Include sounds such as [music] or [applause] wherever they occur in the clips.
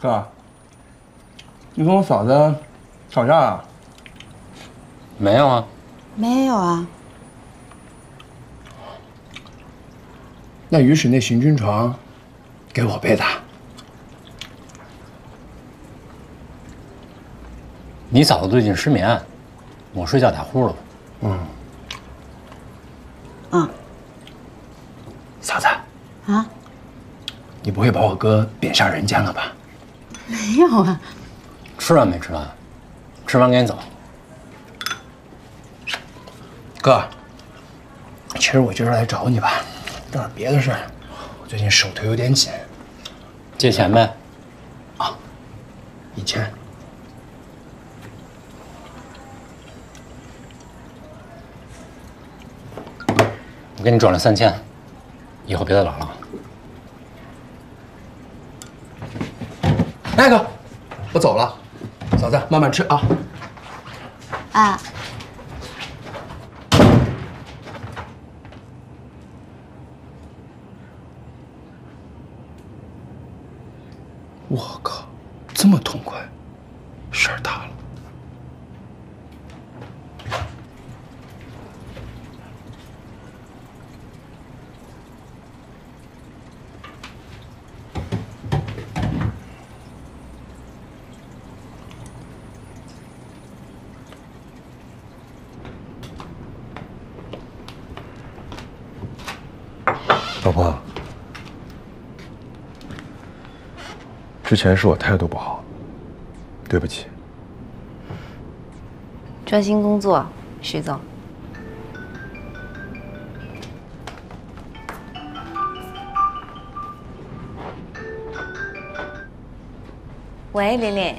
哥，你跟我嫂子吵架啊？没有啊，没有啊。那于是那行军床给我背的。你嫂子最近失眠，我睡觉打呼噜。嗯。嗯。嫂子。啊。你不会把我哥贬下人间了吧？没有啊。吃完没吃完？吃完赶紧走。哥，其实我今儿来找你吧，有点别的事儿。我最近手头有点紧，借钱呗。啊，一千。我给你转了三千，以后别再老了。哎哥，我走了，嫂子慢慢吃啊。啊。我靠，这么痛快，事儿大了。老婆，之前是我态度不好，对不起。专心工作，徐总。喂，琳琳。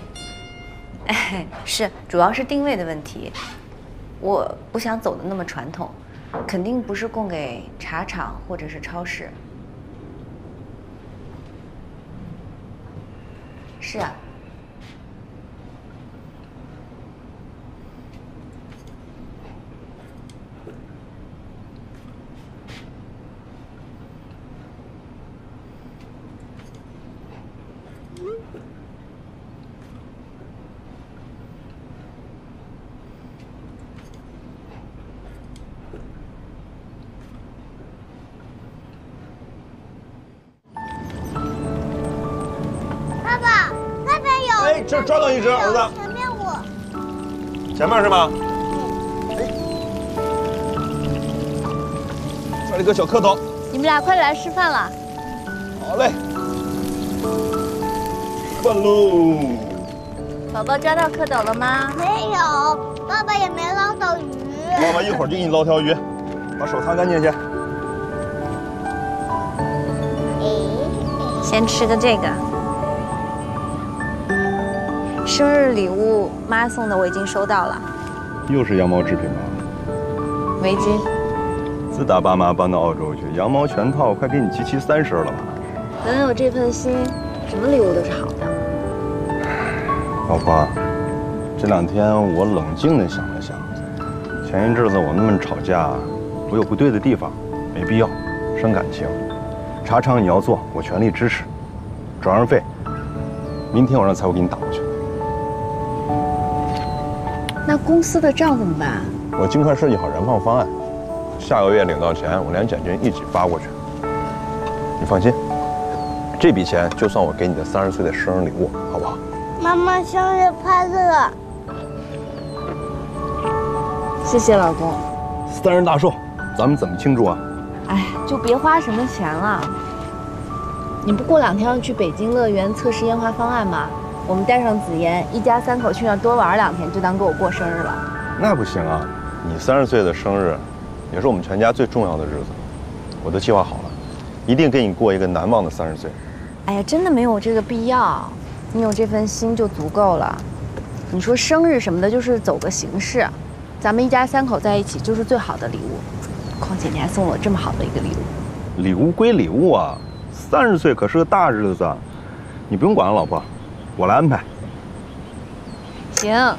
[laughs] 是，主要是定位的问题。我不想走的那么传统。肯定不是供给茶厂或者是超市。是啊。这抓到一只，儿子。前面我。前面是吗？哎，抓了一个小蝌蚪。你们俩快来吃饭了。好嘞。饭喽。宝宝抓到蝌蚪了吗？没有，爸爸也没捞到鱼。妈妈一会儿就给你捞条鱼，把手擦干净去。先吃个这个。生日礼物，妈送的我已经收到了。又是羊毛制品吧？围巾。自打爸妈搬到澳洲去，羊毛全套快给你集齐三身了吧？能有这份心，什么礼物都是好的。老婆，这两天我冷静地想了想，前一阵子我们那么吵架，我有不对的地方，没必要伤感情。茶厂你要做，我全力支持。转让费，明天我让财务给你打过去。那公司的账怎么办？我尽快设计好燃放方案，下个月领到钱，我连奖金一起发过去。你放心，这笔钱就算我给你的三十岁的生日礼物？妈妈生日快乐！谢谢老公。三人大寿，咱们怎么庆祝啊？哎，就别花什么钱了。你不过两天要去北京乐园测试烟花方案吗？我们带上子妍，一家三口去那儿多玩两天，就当给我过生日了。那不行啊！你三十岁的生日，也是我们全家最重要的日子，我都计划好了，一定给你过一个难忘的三十岁。哎呀，真的没有这个必要，你有这份心就足够了。你说生日什么的，就是走个形式，咱们一家三口在一起就是最好的礼物。况且你还送我这么好的一个礼物。礼物归礼物啊，三十岁可是个大日子，你不用管了，老婆。我来安排。行，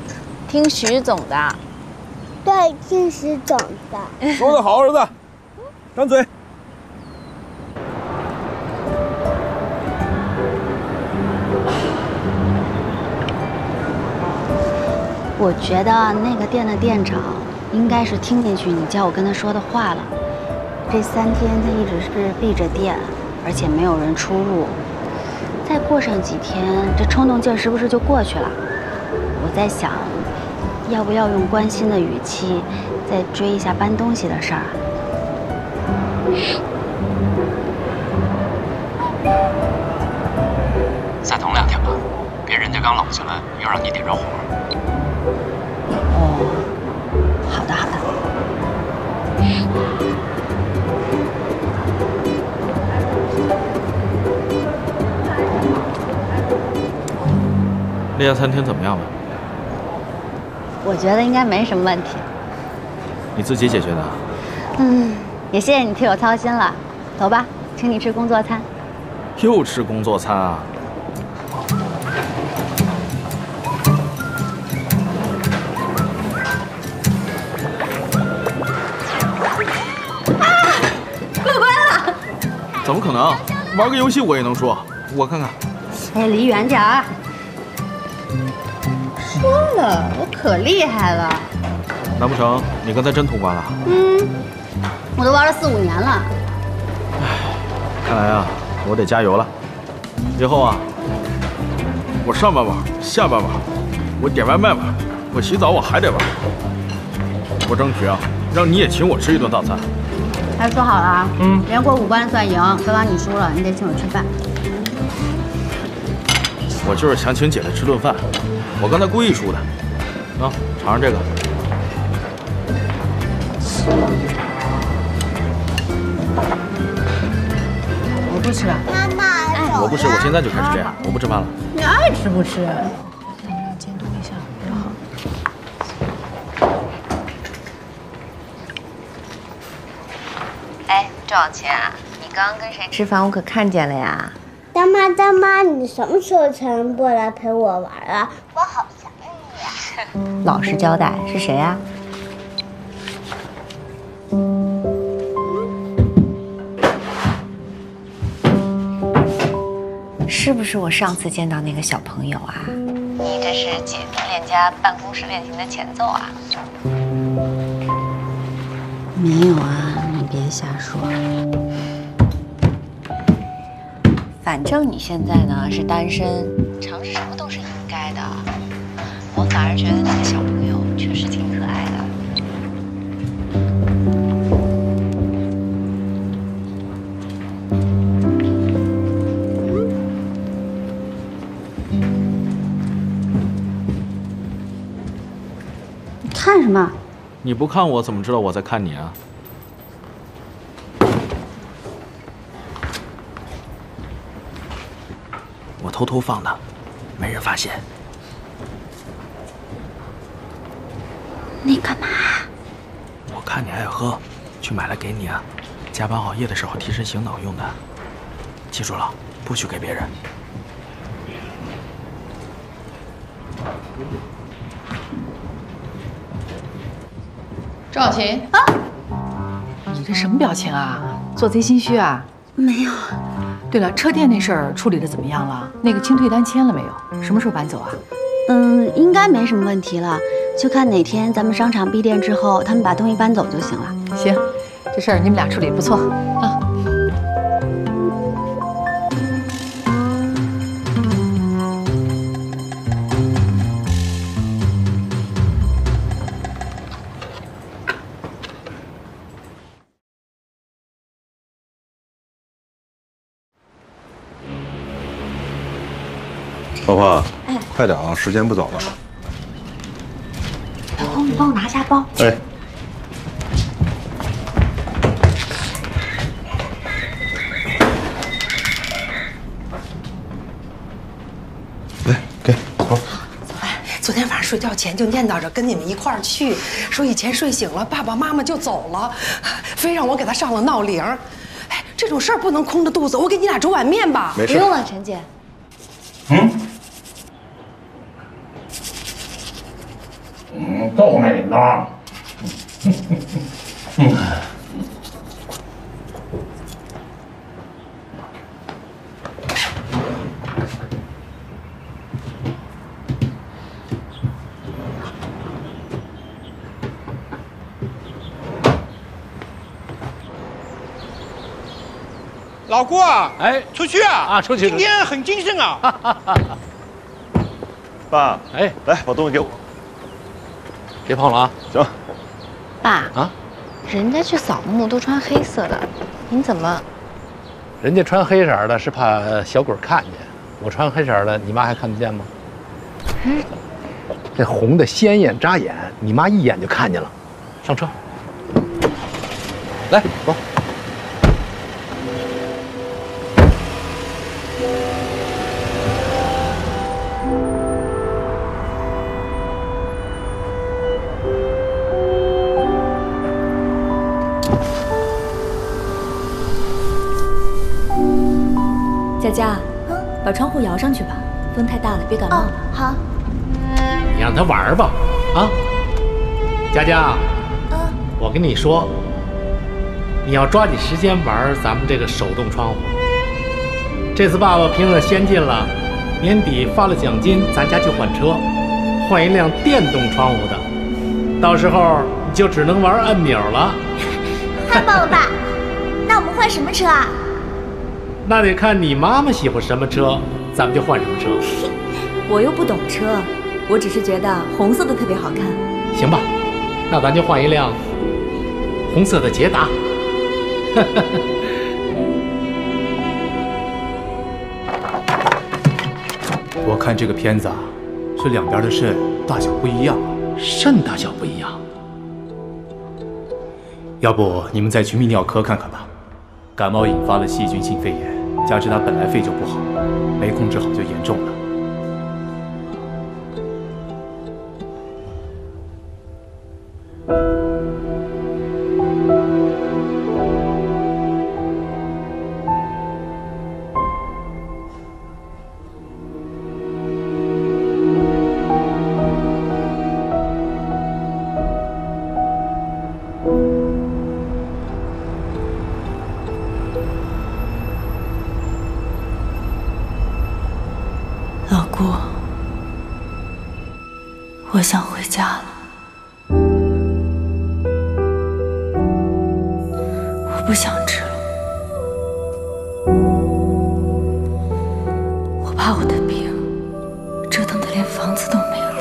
听徐总的。对，听徐总的。说得好，儿子，张嘴。我觉得那个店的店长应该是听进去你叫我跟他说的话了。这三天他一直是闭着店，而且没有人出入。再过上几天，这冲动劲是不是就过去了？我在想，要不要用关心的语气再追一下搬东西的事儿？再等两天吧，别人家刚冷下来，又让你点着火。好的好的。那家餐厅怎么样了？我觉得应该没什么问题。你自己解决的？嗯，也谢谢你替我操心了。走吧，请你吃工作餐。又吃工作餐啊？怎么可能？玩个游戏我也能输？我看看。哎，离远点啊。说了，我可厉害了。难不成你刚才真通关了？嗯，我都玩了四五年了。哎看来啊，我得加油了。以后啊，我上班玩，下班玩，我点外卖玩，我洗澡我还得玩。我争取啊，让你也请我吃一顿大餐。还说好了啊，嗯，连过五关算赢，刚刚你输了，你得请我吃饭。我就是想请姐姐吃顿饭，我刚才故意输的。啊，尝尝这个。我不吃。妈妈，我不吃，我现在就开始这样，我不吃饭了。你爱吃不吃？监督一下比较好。哎，赵小琴啊，你刚刚跟谁吃饭？我可看见了呀。大妈大妈，你什么时候才能过来陪我玩啊？我好想你呀、老实交代，是谁呀？是不是我上次见到那个小朋友啊？你这是姐弟恋加办公室恋情的前奏啊？没有啊，你别瞎说。反正你现在呢是单身，尝试什么都是应该的。我反而觉得那个小朋友确实挺可爱的。你看什么？你不看我怎么知道我在看你啊？偷偷放的，没人发现。你干嘛？我看你爱喝，去买了给你啊。加班熬夜的时候提神醒脑用的。记住了，不许给别人。赵小琴啊，你这什么表情啊？做贼心虚啊？没有。对了，车店那事儿处理的怎么样了？那个清退单签了没有？什么时候搬走啊？嗯，应该没什么问题了，就看哪天咱们商场闭店之后，他们把东西搬走就行了。行，这事儿你们俩处理不错啊。快点啊，时间不早了。老公，你帮我拿下包。哎，来给走。昨天晚上睡觉前就念叨着跟你们一块儿去，说以前睡醒了爸爸妈妈就走了，非让我给他上了闹铃。哎，这种事儿不能空着肚子，我给你俩煮碗面吧。没事。不用了，陈姐。嗯，嗯，老郭啊，哎，出去啊！啊，出去。今天很精神啊。[laughs] 爸，哎，来把东西给我，别碰了啊。行。爸啊，人家去扫墓都穿黑色的，您怎么？人家穿黑色的是怕小鬼看见，我穿黑色的，你妈还看得见吗？嗯，这红的鲜艳扎眼，你妈一眼就看见了。上车，来走。佳嗯，把窗户摇上去吧，风太大了，别感冒了。好。你让他玩吧，啊，佳佳，我跟你说，你要抓紧时间玩咱们这个手动窗户。这次爸爸评了先进了，年底发了奖金，咱家就换车，换一辆电动窗户的，到时候你就只能玩按钮了。太棒了，爸！那我们换什么车啊？那得看你妈妈喜欢什么车，咱们就换什么车。[laughs] 我又不懂车，我只是觉得红色的特别好看。行吧，那咱就换一辆红色的捷达。[laughs] 我看这个片子啊，是两边的肾大小不一样，肾大小不一样。要不你们再去泌尿科看看吧。感冒引发了细菌性肺炎，加之他本来肺就不好，没控制好就严重了。我怕我的病折腾的连房子都没了。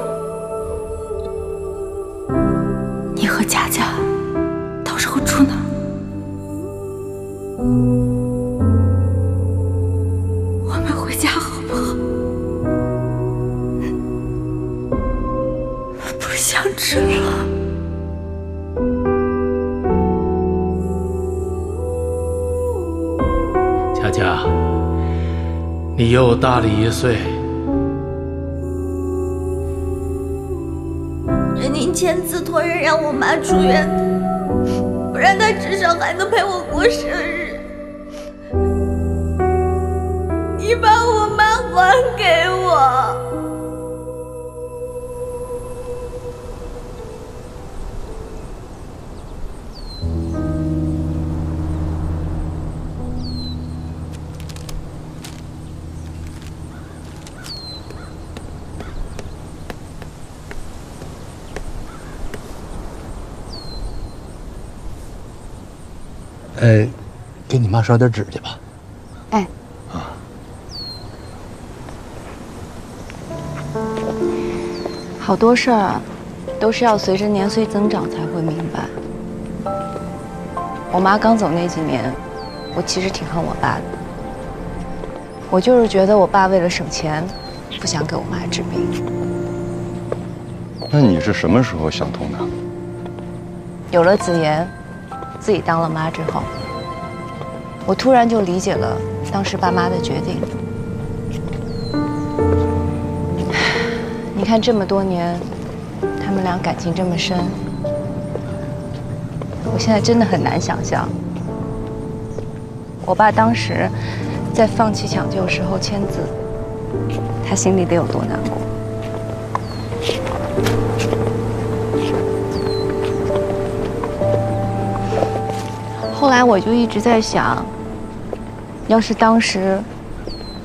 大了一岁。是您签字托人让我妈出院，不然她至少还能陪我过生日。你把我妈还给。妈烧点纸去吧。哎，啊好多事儿啊，都是要随着年岁增长才会明白。我妈刚走那几年，我其实挺恨我爸的。我就是觉得我爸为了省钱，不想给我妈治病。那你是什么时候想通的？有了子妍，自己当了妈之后，我突然就理解了当时爸妈的决定。你看这么多年，他们俩感情这么深，我现在真的很难想象，我爸当时在放弃抢救时候签字，他心里得有多难过。后来我就一直在想，要是当时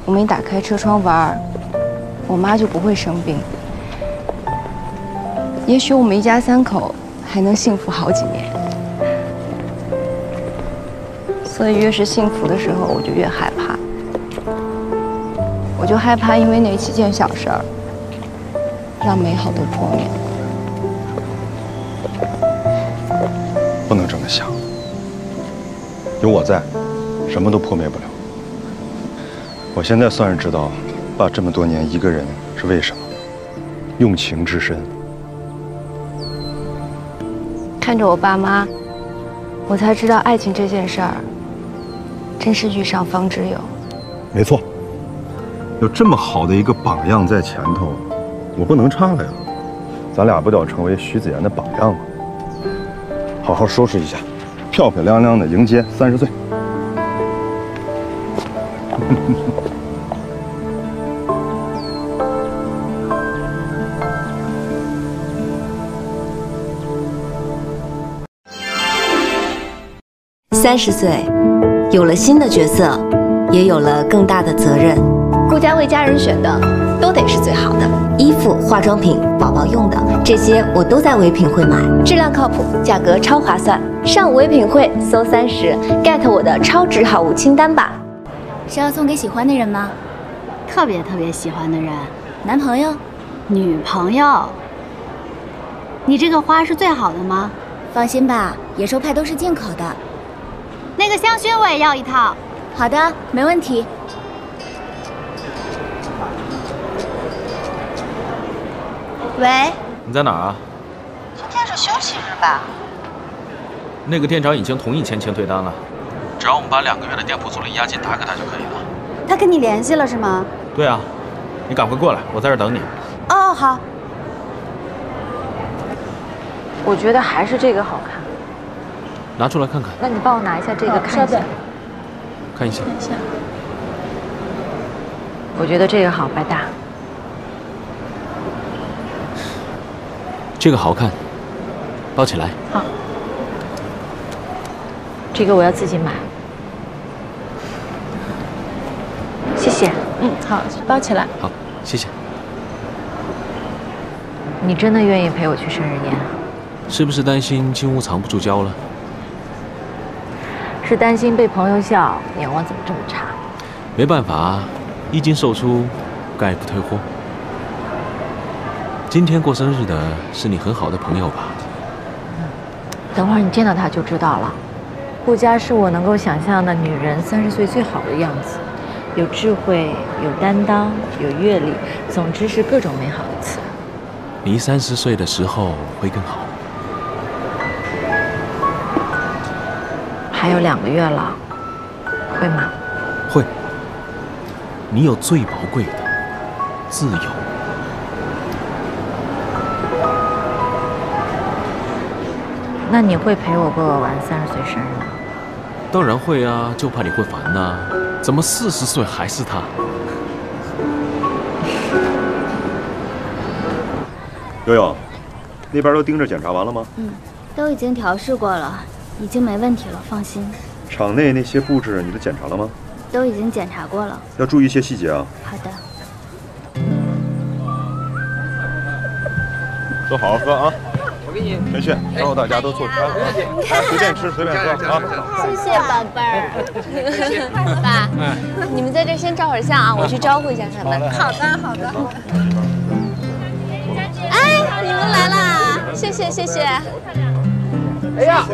我没打开车窗玩，我妈就不会生病，也许我们一家三口还能幸福好几年。所以越是幸福的时候，我就越害怕。我就害怕因为那几件小事儿，让美好都破灭。不能这么想，有我在，什么都破灭不了。我现在算是知道，爸这么多年一个人是为什么，用情至深。看着我爸妈，我才知道爱情这件事儿，真是遇上方知有。没错，有这么好的一个榜样在前头，我不能差了呀。咱俩不得要成为徐子言的榜样吗？好好收拾一下，漂漂亮亮的迎接三十岁。三十岁，有了新的角色，也有了更大的责任。顾家为家人选的，都得是最好的衣服、化妆品、宝宝用的，这些我都在唯品会买，质量靠谱，价格超划算。上唯品会搜三十，get 我的超值好物清单吧。是要送给喜欢的人吗？特别特别喜欢的人，男朋友、女朋友。你这个花是最好的吗？放心吧，野兽派都是进口的。那个香薰我也要一套。好的，没问题。喂，你在哪儿啊？今天是休息日吧？那个店长已经同意签签退单了，只要我们把两个月的店铺租赁押金打给他就可以了。他跟你联系了是吗？对啊，你赶快过来，我在这等你。哦，好。我觉得还是这个好看。拿出来看看。那你帮我拿一下这个看一下。看一下。看一下。我觉得这个好，百搭。这个好看，包起来。好。这个我要自己买。谢谢。嗯，好，包起来。好，谢谢。你真的愿意陪我去生日宴？是不是担心金屋藏不住娇了？是担心被朋友笑，眼光怎么这么差？没办法，一经售出，概不退货。今天过生日的是你很好的朋友吧？嗯等会儿你见到他就知道了。顾佳是我能够想象的女人三十岁最好的样子，有智慧，有担当，有阅历，总之是各种美好的词。离三十岁的时候会更好。还有两个月了，会吗？会。你有最宝贵的自由。那你会陪我过完三十岁生日吗？当然会啊，就怕你会烦呐。怎么四十岁还是他？悠悠，那边都盯着检查完了吗？嗯，都已经调试过了，已经没问题了，放心。场内那些布置你都检查了吗？都已经检查过了，要注意一些细节啊。好的。都好好喝啊！我给你陈旭，稍后大家都坐车，随便吃随便喝啊！谢谢宝贝儿。爸，你们在这先照会儿相啊，我去招呼一下他们。好的，好的。哎，你们来啦！谢谢谢谢。哎呀，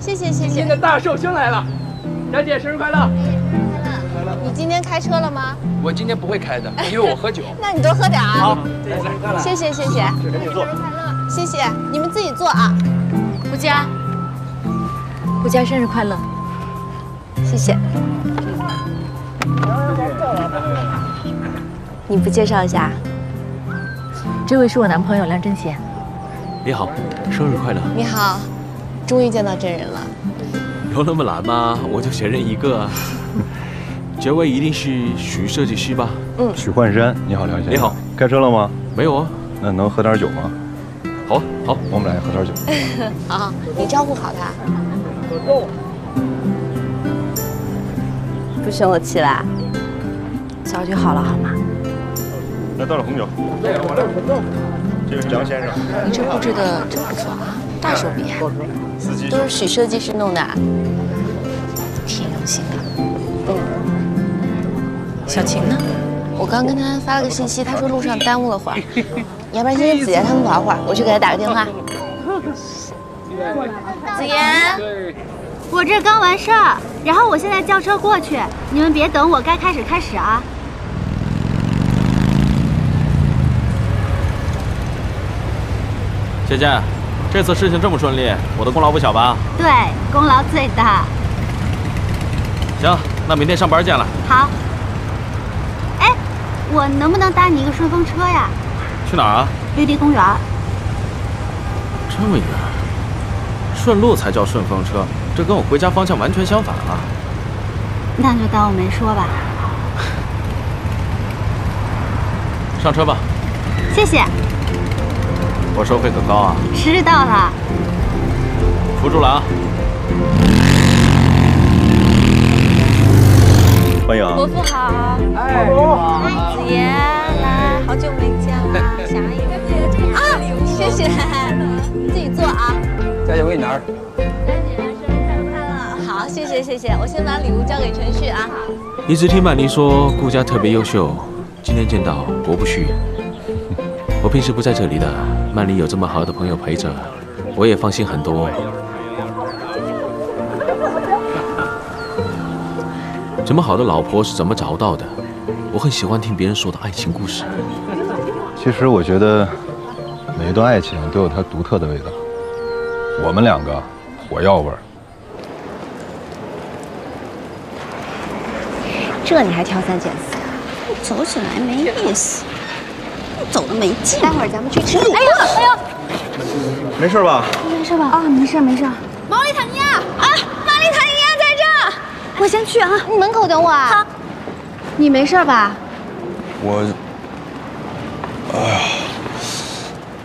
谢谢谢谢。今天的大寿星来了，佳姐生日快乐！你今天开车了吗？我今天不会开的，因为我喝酒。[laughs] 那你多喝点啊。好，谢谢谢谢。赶紧坐。谢谢，你们自己做啊。胡佳，胡佳生日快乐。谢谢。你不介绍一下？这位是我男朋友梁振贤。你好，生日快乐。你好，终于见到真人了。有那么难吗？我就选认一个。这位一定是许设计师吧？嗯，许焕山，你好，梁先生。你好，开车了吗？没有啊。那能喝点酒吗？好啊，好，我们俩喝点酒。好，[laughs] 你照顾好他。不生我气啦？早就好了，好吗？来，倒点红酒。这个是张先生。你这布置的真不错啊，大手笔。都是许设计师弄的。挺用心的。小晴呢？我刚跟他发了个信息，他说路上耽误了会儿，你要不然先跟子妍他们玩会儿，我去给他打个电话。子妍，我这刚完事儿，然后我现在叫车过去，你们别等我，该开始开始啊。姐姐，这次事情这么顺利，我的功劳不小吧？对，功劳最大。行，那明天上班见了。好。哎，我能不能搭你一个顺风车呀？去哪儿啊？绿地公园。这么远，顺路才叫顺风车，这跟我回家方向完全相反啊。那就当我没说吧。[laughs] 上车吧。谢谢。我收费可高啊。知道了。扶住了啊。欢迎。伯父好。哎，子妍来，好久没啊，谢谢。[laughs] 自己做啊。佳姐，我给你拿着。佳姐，生日快乐！好，谢谢谢谢，我先把礼物交给陈旭啊。一直听曼妮说顾家特别优秀，今天见到果不虚言。[laughs] 我平时不在这里的，曼妮有这么好的朋友陪着，我也放心很多。[laughs] 这么好的老婆是怎么找到的？我很喜欢听别人说的爱情故事。其实我觉得每一段爱情都有它独特的味道。我们两个火药味儿。这你还挑三拣四？走起来没意思，走的没劲。待会儿咱们去吃。哎呦哎呦，没事吧？没事吧？啊，没事没事。毛里塔尼亚啊，毛利塔尼亚在这儿，我先去啊，你门口等我啊。好。你没事吧？我，哎呀，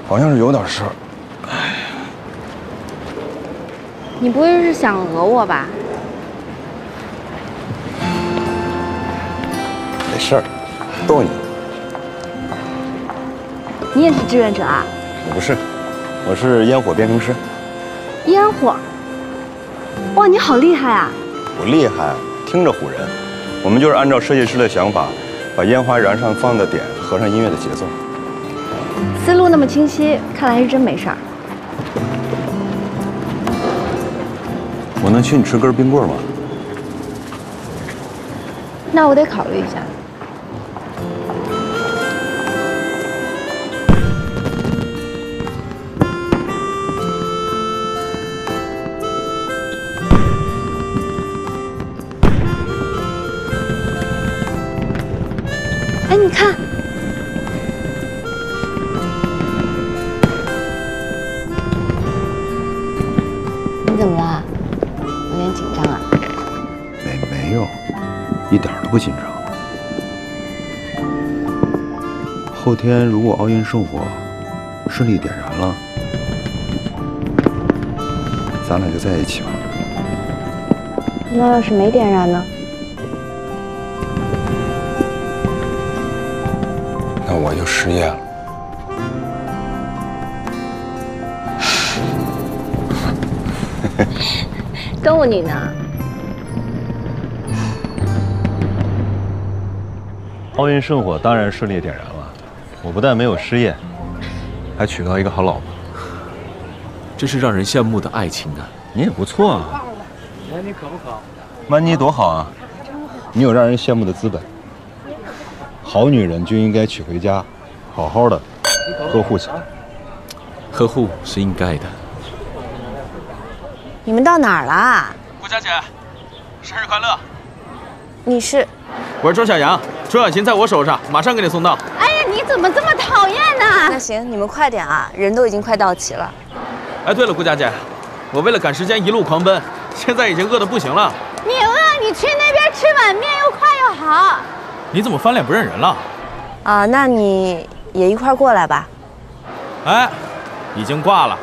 好像是有点事儿。哎你不会是想讹我吧？没事儿，逗你。你也是志愿者啊？我不是，我是烟火编程师。烟火？哇，你好厉害啊！我厉害，听着唬人。我们就是按照设计师的想法，把烟花燃上放的点合上音乐的节奏。思路那么清晰，看来是真没事儿。我能请你吃根冰棍吗？那我得考虑一下。后天如果奥运圣火顺利点燃了，咱俩就在一起吧。那要是没点燃呢？那我就失业了。[laughs] 逗你呢。奥运圣火当然顺利点燃了，我不但没有失业，还娶到一个好老婆。这是让人羡慕的爱情啊！你也不错啊，哎，你渴不渴？曼妮多好啊，你有让人羡慕的资本。好女人就应该娶回家，好好的呵护起来。呵护是应该的。你们到哪儿了？顾佳姐，生日快乐！你是？我是周小阳，周小琴在我手上，马上给你送到。怎么这么讨厌呢？那行，你们快点啊，人都已经快到齐了。哎，对了，顾佳姐，我为了赶时间一路狂奔，现在已经饿得不行了。你饿，你去那边吃碗面，又快又好。你怎么翻脸不认人了？啊，那你也一块过来吧。哎，已经挂了。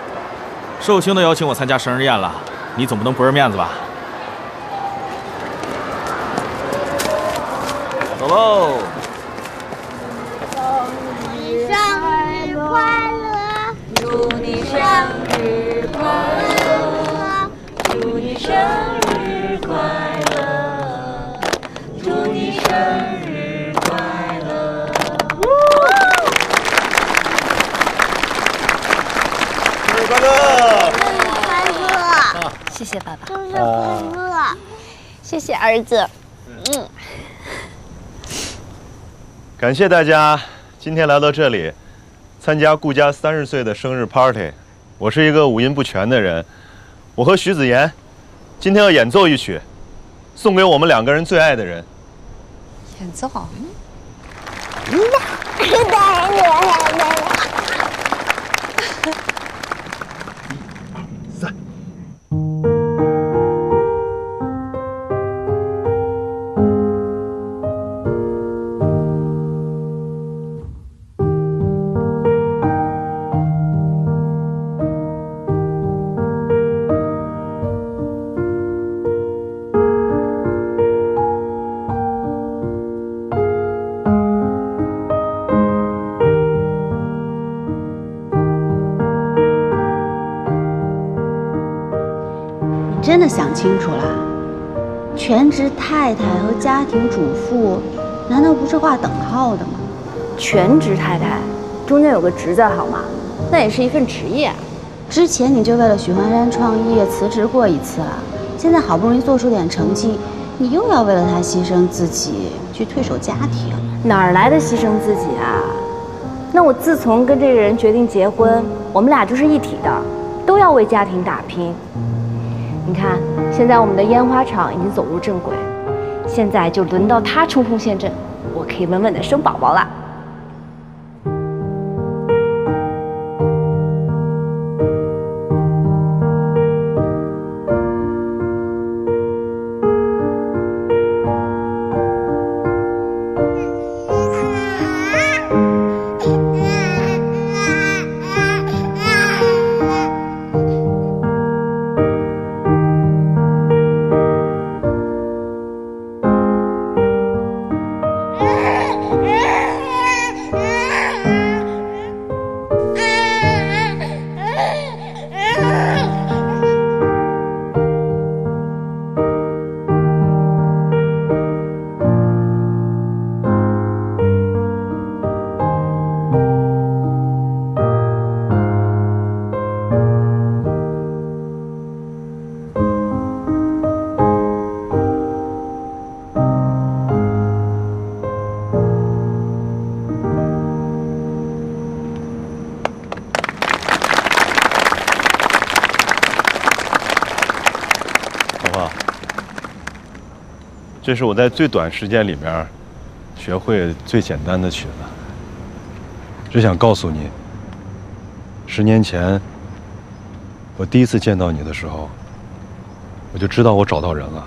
寿星都邀请我参加生日宴了，你总不能不认面子吧？走喽！生日快乐祝你生日快乐祝你生日快乐生日快乐生日快乐谢谢爸爸生日快乐谢谢儿子嗯感谢大家今天来到这里参加顾家三十岁的生日 party 我是一个五音不全的人，我和徐子言今天要演奏一曲，送给我们两个人最爱的人。演奏。你 [laughs] 清楚了？全职太太和家庭主妇，难道不是挂等号的吗？全职太太，中间有个“职”字好吗？那也是一份职业。之前你就为了许幻山创业辞职过一次了，现在好不容易做出点成绩，你又要为了他牺牲自己去退守家庭，哪儿来的牺牲自己啊？那我自从跟这个人决定结婚，我们俩就是一体的，都要为家庭打拼。你看，现在我们的烟花厂已经走入正轨，现在就轮到他冲锋陷阵，我可以稳稳的生宝宝了。老婆，这是我在最短时间里面学会最简单的曲子。只想告诉你，十年前我第一次见到你的时候，我就知道我找到人了。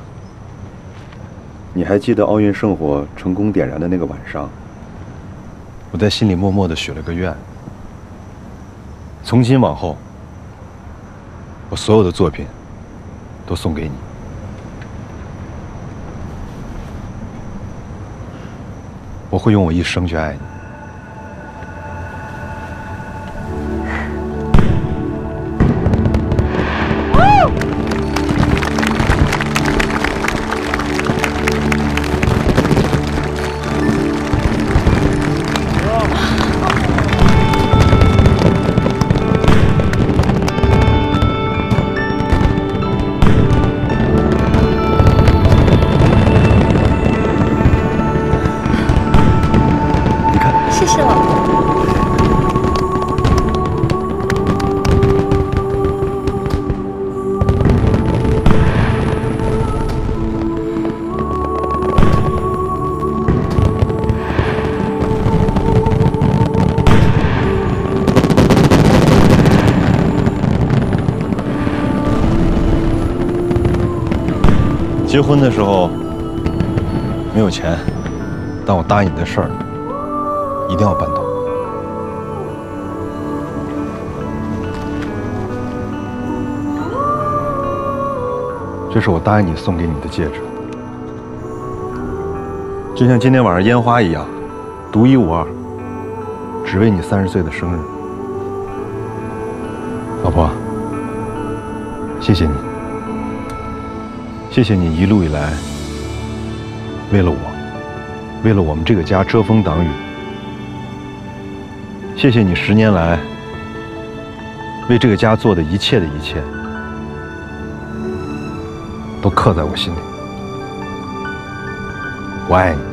你还记得奥运圣火成功点燃的那个晚上？我在心里默默的许了个愿：从今往后，我所有的作品都送给你。会用我一生去爱你。结婚的时候没有钱，但我答应你的事儿一定要办到。这是我答应你送给你的戒指，就像今天晚上烟花一样，独一无二，只为你三十岁的生日。老婆，谢谢你。谢谢你一路以来为了我，为了我们这个家遮风挡雨。谢谢你十年来为这个家做的一切的一切，都刻在我心里。我爱你。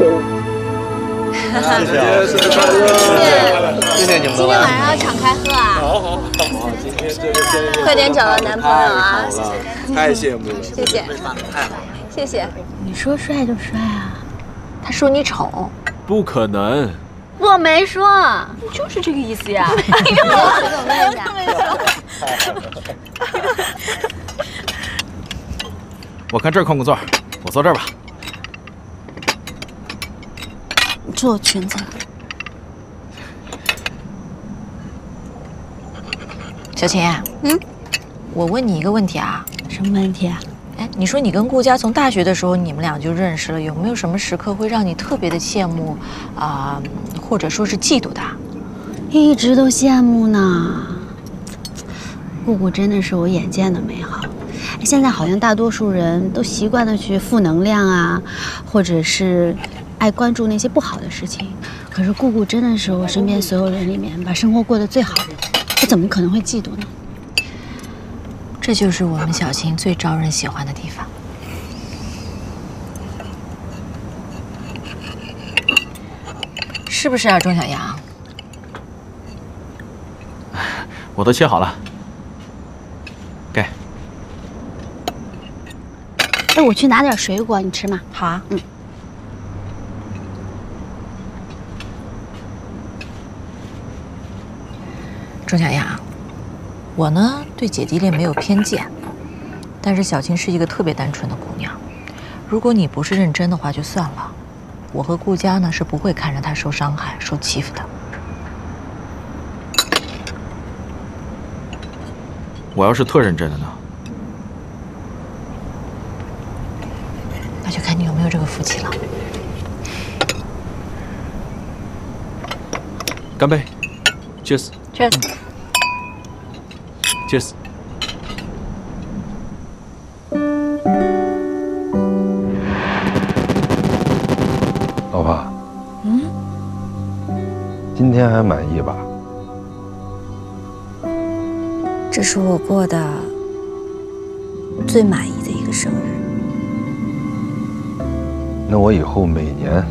谢谢你。谢谢，生日快乐！谢谢你们今天晚上要敞开喝啊！好好好，今天这个生日快点找到男朋友啊！太好了，太羡慕了，谢谢，太好了。谢谢。你说帅就帅啊！他说你丑，不可能，我没说，就是这个意思呀。哎呦，我问一下，我看这儿空个座，我坐这儿吧。坐裙子。小琴，嗯，我问你一个问题啊，什么问题啊？哎，你说你跟顾佳从大学的时候你们俩就认识了，有没有什么时刻会让你特别的羡慕啊、或者说是嫉妒他？一直都羡慕呢。姑姑真的是我眼见的美好。现在好像大多数人都习惯的去负能量啊，或者是爱关注那些不好的事情。可是姑姑真的是我身边所有人里面把生活过得最好的人，我怎么可能会嫉妒呢？这就是我们小琴最招人喜欢的地方。是不是啊，钟小阳？我都切好了，给。哎，我去拿点水果，你吃吗？好啊，嗯。钟小雅，我呢对姐弟恋没有偏见，但是小青是一个特别单纯的姑娘。如果你不是认真的话，就算了。我和顾佳呢是不会看着她受伤害、受欺负的。我要是特认真的呢？那就看你有没有这个福气了。干杯，Cheers。Cheers。Cheers。老婆，嗯，今天还满意吧？这是我过的最满意的一个生日。那我以后每年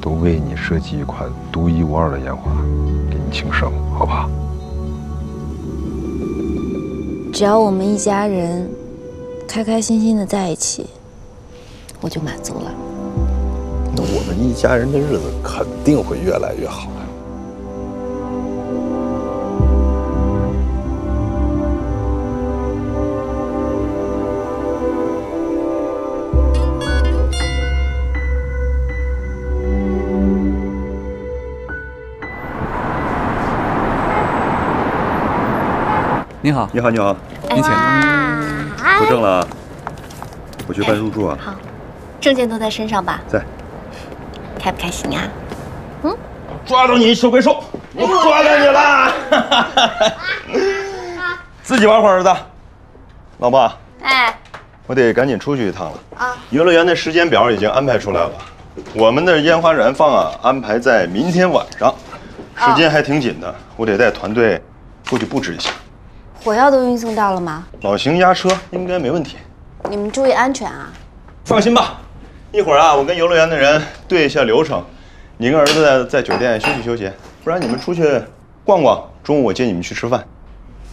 都为你设计一款独一无二的烟花，给你庆生，好不好？只要我们一家人开开心心的在一起，我就满足了。那我们一家人的日子肯定会越来越好。你好，你好，你好，您请。出证了，我去办入住啊。好，证件都在身上吧？在。开不开心啊？抓住你，手归手，我抓到你了！[laughs] 自己玩会儿，儿子。老婆，哎，我得赶紧出去一趟了。啊，游乐园的时间表已经安排出来了，我们的烟花燃放啊，安排在明天晚上，时间还挺紧的，我得带团队过去布置一下。火药都运送到了吗？老型压车应该没问题。你们注意安全啊！放心吧，一会儿啊，我跟游乐园的人对一下流程，你跟儿子在在酒店休息休息，不然你们出去逛逛，中午我接你们去吃饭。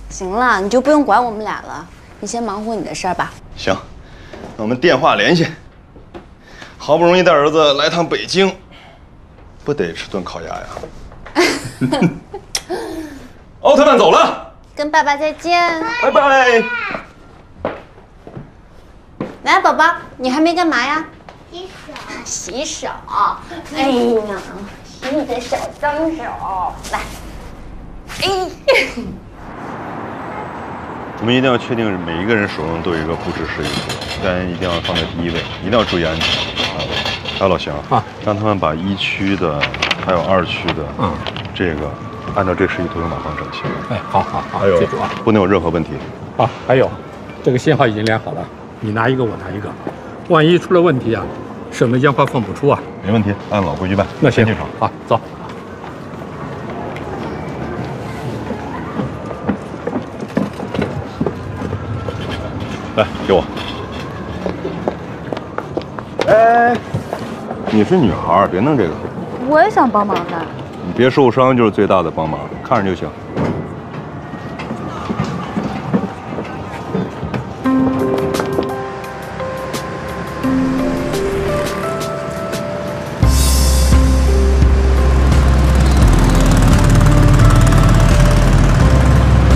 行了，你就不用管我们俩了，你先忙活你的事儿吧。行，那我们电话联系。好不容易带儿子来趟北京，不得吃顿烤鸭呀？奥特曼走了，跟爸爸再见，拜拜。来，宝宝，你还没干嘛呀？洗手。洗手。哎呀，洗你的小脏手。来，哎。我们一定要确定每一个人手中都有一个不知识一图，但一定要放在第一位，一定要注意安全。啊，还有老邢啊，让他们把一区的还有二区的，嗯，这个按照这示意图码放整齐。哎，好好好，还有记住啊，不能有任何问题。啊，还有，这个信号已经连好了，你拿一个，我拿一个，万一出了问题啊，省得烟花放不出啊。没问题，按老规矩办。那行先进场，好，走。来，给我。哎，你是女孩，别弄这个，我也想帮忙的。你别受伤就是最大的帮忙，看着就行。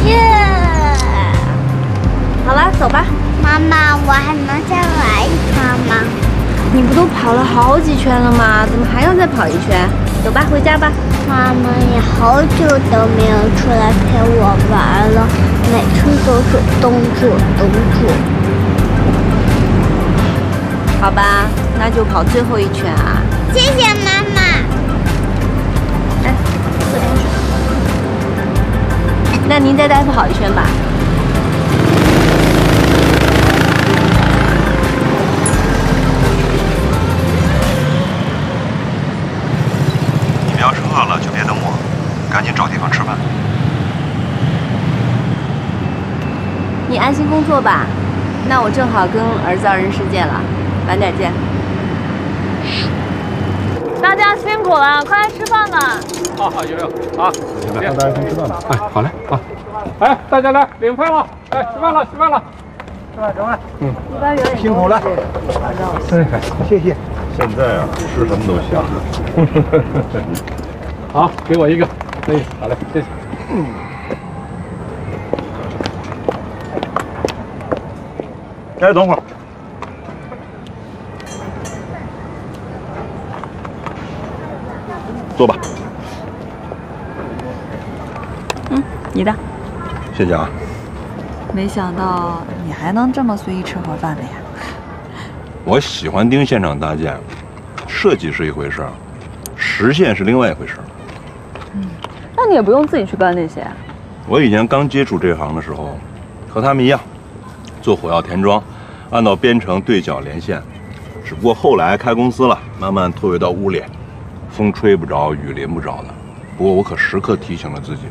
耶！好了，走吧。妈妈，我还能再来一趟吗？你不都跑了好几圈了吗？怎么还要再跑一圈？走吧，回家吧。妈妈也好久都没有出来陪我玩了，每次都是东住东住。好吧，那就跑最后一圈啊。谢谢妈妈。那您再带跑一圈吧。赶紧找地方吃饭。你安心工作吧。那我正好跟儿子二人世界了，晚点见。大家辛苦了，快来吃饭吧。好好，悠悠，好，让大家先吃饭吧。哎，好嘞，好。哎，大家来领饭了，哎，吃饭了，吃饭了。吃饭，吃饭。嗯，辛苦了。哎，谢谢。现在啊，吃什么都香。[laughs] 好，给我一个。哎，好嘞，谢谢。嗯。哎，等会儿。坐吧，嗯，你的。谢谢啊。没想到你还能这么随意吃盒饭的呀。我喜欢盯现场搭建，设计是一回事儿，实现是另外一回事儿。也不用自己去搬那些。我以前刚接触这行的时候，和他们一样，做火药填装，按照编程对角连线。只不过后来开公司了，慢慢退回到屋里，风吹不着，雨淋不着的。不过我可时刻提醒了自己，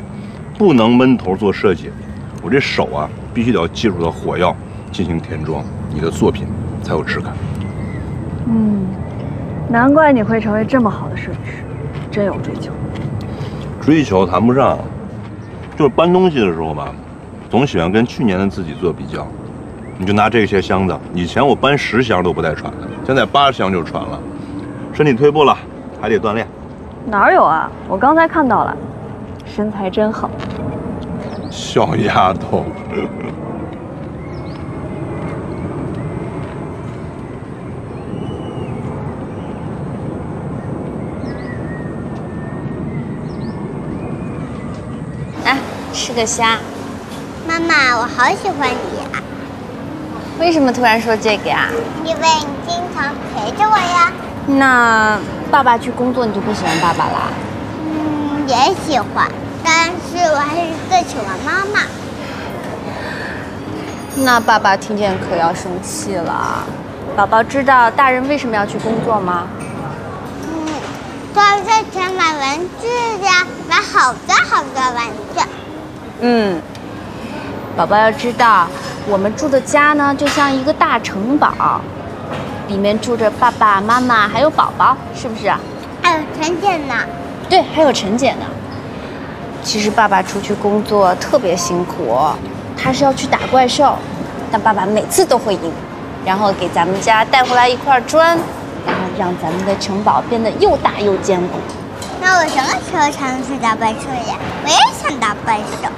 不能闷头做设计。我这手啊，必须得要接触到火药进行填装，你的作品才有质感。嗯，难怪你会成为这么好的设计师，真有追求。追求谈不上，就是搬东西的时候吧，总喜欢跟去年的自己做比较。你就拿这些箱子，以前我搬十箱都不带喘的，现在八箱就喘了。身体退步了，还得锻炼。哪有啊？我刚才看到了，身材真好。小丫头，个虾。妈妈，我好喜欢你啊，为什么突然说这个呀？因为你经常陪着我呀。那爸爸去工作，你就不喜欢爸爸啦？嗯，也喜欢，但是我还是更喜欢妈妈。那爸爸听见可要生气了。宝宝知道大人为什么要去工作吗？嗯，都要赚钱买玩具呀，买好多好多玩具。嗯，宝宝要知道，我们住的家呢，就像一个大城堡，里面住着爸爸妈妈还有宝宝，是不是啊？还有陈姐呢。对，还有陈姐呢。其实爸爸出去工作特别辛苦，他是要去打怪兽，但爸爸每次都会赢。然后给咱们家带回来一块砖，然后让咱们的城堡变得又大又坚固。那我什么时候才能去打怪兽呀？我也想打怪兽。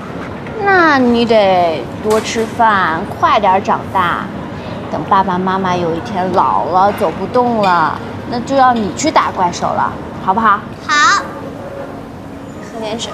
那你得多吃饭，快点长大。等爸爸妈妈有一天老了，走不动了，那就要你去打怪兽了，好不好？好。喝点水。